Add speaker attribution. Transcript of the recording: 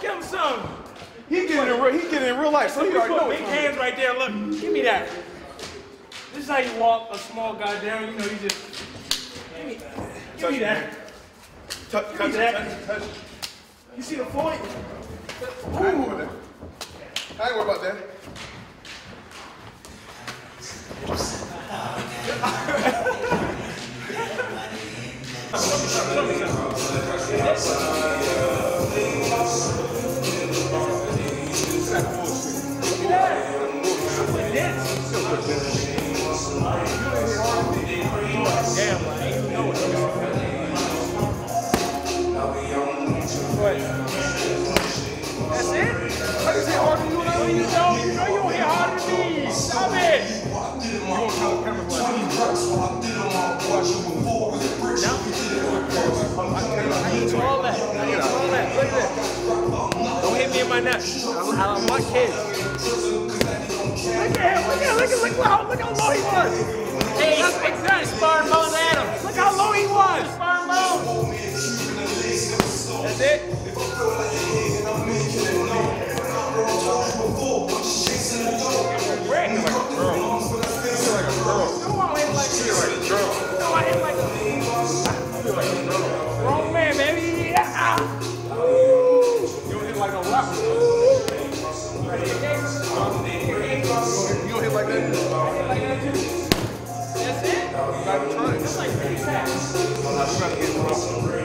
Speaker 1: Give him some.
Speaker 2: He getting in real, he getting in real life, so he already knows. Big hands
Speaker 1: right there. Look, give me that. This is how you walk a small guy down. You know, you just give me, give me that.
Speaker 2: Touch, give touch, me that.
Speaker 1: You see the point? Ooh. I ain't worried about that.
Speaker 2: I ain't worried about that.
Speaker 1: My neck. I, I want kids. Look at him. Look at him. look at look how look how low he was. Hey, that's exactly Sparring Bones Adams. Look how low he was. Sparring Bones. That's it. Rick. No, I hit like No, I hit like a grown man, baby. Yeah.
Speaker 2: you don't hit like no rapper. Don't like that.
Speaker 1: That's it. It.
Speaker 2: That's like